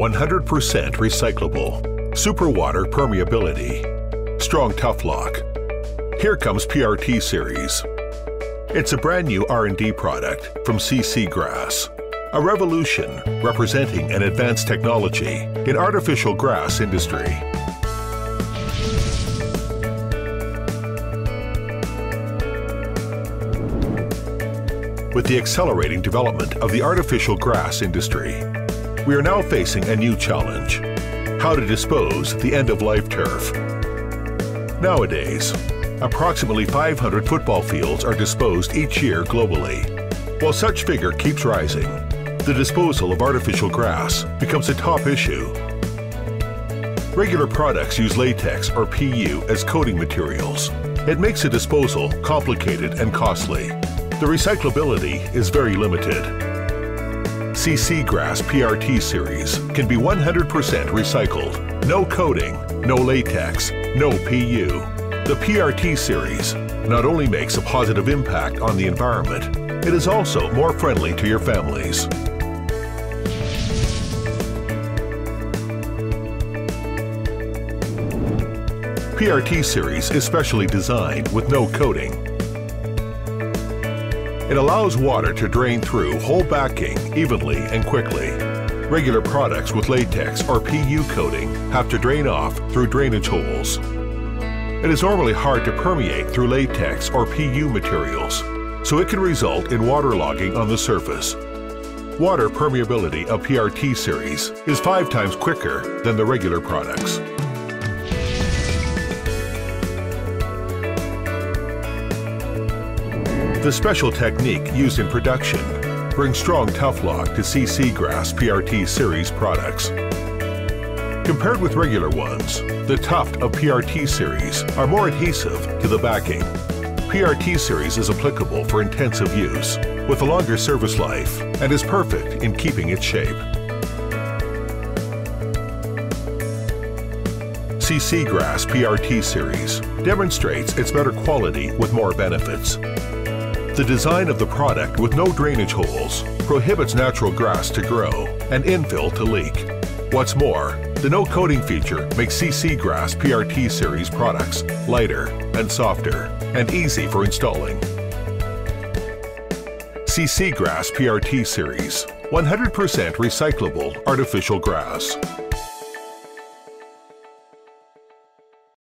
100% recyclable, super water permeability, strong Tuftlock. Here comes PRT series. It's a brand new R&D product from CC Grass. A revolution representing an advanced technology in artificial grass industry. With the accelerating development of the artificial grass industry, we are now facing a new challenge. How to dispose the end-of-life turf. Nowadays, approximately 500 football fields are disposed each year globally. While such figure keeps rising, the disposal of artificial grass becomes a top issue. Regular products use latex or PU as coating materials. It makes a disposal complicated and costly the recyclability is very limited. CC Grass PRT series can be 100% recycled. No coating, no latex, no PU. The PRT series not only makes a positive impact on the environment, it is also more friendly to your families. PRT series is specially designed with no coating it allows water to drain through whole backing evenly and quickly. Regular products with latex or PU coating have to drain off through drainage holes. It is normally hard to permeate through latex or PU materials, so it can result in waterlogging on the surface. Water permeability of PRT series is five times quicker than the regular products. The special technique used in production brings strong Tuftlock to CC Grass PRT series products. Compared with regular ones, the tuft of PRT series are more adhesive to the backing. PRT series is applicable for intensive use with a longer service life and is perfect in keeping its shape. CC Grass PRT series demonstrates its better quality with more benefits. The design of the product with no drainage holes prohibits natural grass to grow and infill to leak. What's more, the no coating feature makes CC Grass PRT series products lighter and softer and easy for installing. CC Grass PRT series 100% recyclable artificial grass.